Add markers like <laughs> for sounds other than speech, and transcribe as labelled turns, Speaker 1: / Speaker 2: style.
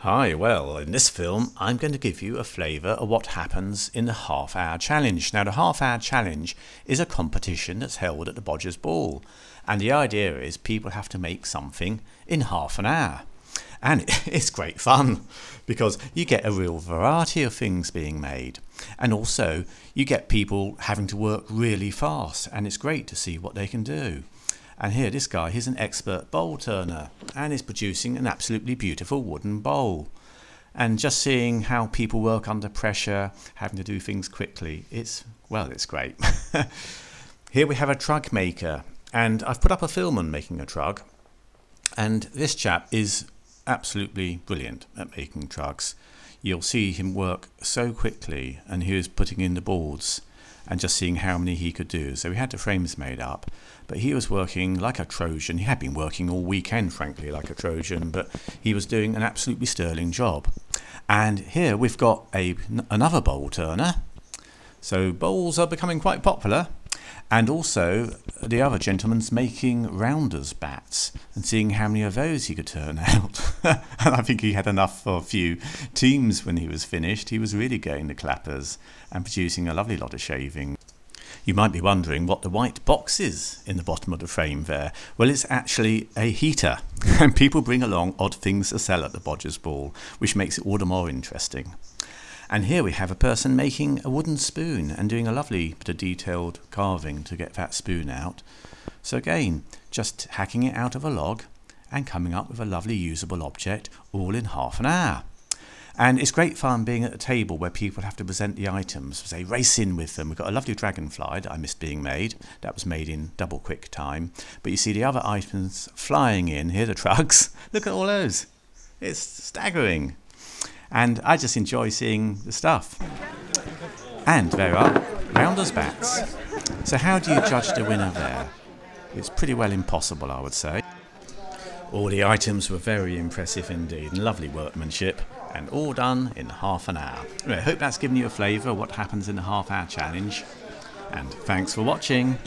Speaker 1: Hi, well, in this film, I'm going to give you a flavour of what happens in the half hour challenge. Now, the half hour challenge is a competition that's held at the Bodgers Ball, and the idea is people have to make something in half an hour. And <laughs> it's great fun because you get a real variety of things being made, and also you get people having to work really fast, and it's great to see what they can do. And here, this guy, he's an expert bowl turner and is producing an absolutely beautiful wooden bowl. And just seeing how people work under pressure, having to do things quickly, it's, well, it's great. <laughs> here we have a trug maker, and I've put up a film on making a trug. And this chap is absolutely brilliant at making trugs. You'll see him work so quickly, and he was putting in the boards and just seeing how many he could do. So we had the frames made up, but he was working like a Trojan. He had been working all weekend, frankly, like a Trojan, but he was doing an absolutely sterling job. And here we've got a another bowl turner. So bowls are becoming quite popular. And also, the other gentleman's making rounders bats and seeing how many of those he could turn <laughs> out. and I think he had enough for a few teams when he was finished. He was really going the clappers and producing a lovely lot of shaving. You might be wondering what the white box is in the bottom of the frame there. Well, it's actually a heater, <laughs> and people bring along odd things to sell at the Bodgers Ball, which makes it all the more interesting. And here we have a person making a wooden spoon and doing a lovely bit of detailed carving to get that spoon out. So again, just hacking it out of a log and coming up with a lovely usable object all in half an hour. And it's great fun being at a table where people have to present the items, say race in with them. We've got a lovely dragonfly that I missed being made. That was made in double quick time. But you see the other items flying in. Here the trugs. <laughs> Look at all those. It's staggering and I just enjoy seeing the stuff. And there are rounders bats. So how do you judge the winner there? It's pretty well impossible, I would say. All the items were very impressive indeed, and lovely workmanship, and all done in half an hour. I hope that's given you a flavour of what happens in the half hour challenge, and thanks for watching.